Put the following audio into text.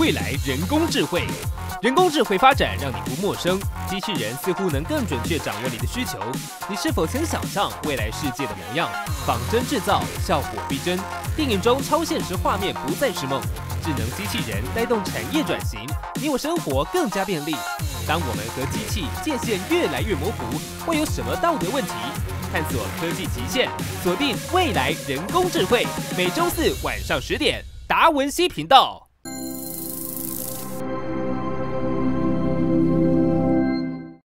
未来人工智慧。人工智慧发展让你不陌生机器人似乎能更准确掌握你的需求。你是否曾想象未来世界的模样仿真制造效果逼真电影中超现实画面不再是梦智能机器人带动产业转型你我生活更加便利。当我们和机器界限越来越模糊会有什么道德问题？探索科技极限锁定未来人工智慧每周四晚上十点达文西频道。